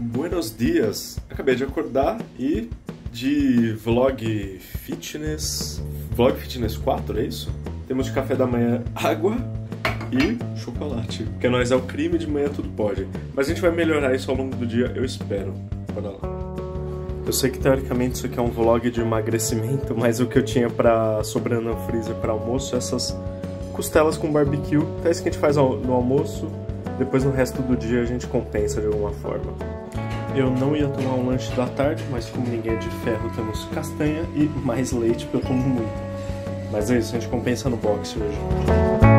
Buenos dias! Acabei de acordar e de vlog fitness. Vlog fitness 4, é isso? Temos de café da manhã água e chocolate. Porque nós é o crime de manhã tudo pode. Mas a gente vai melhorar isso ao longo do dia, eu espero. Bora lá. Eu sei que teoricamente isso aqui é um vlog de emagrecimento, mas o que eu tinha para sobrando no freezer para almoço, essas costelas com barbecue. É isso que a gente faz no almoço, depois no resto do dia a gente compensa de alguma forma. Eu não ia tomar um lanche da tarde, mas como ninguém é de ferro, temos castanha e mais leite, porque eu tomo muito. Mas é isso, a gente compensa no boxe hoje.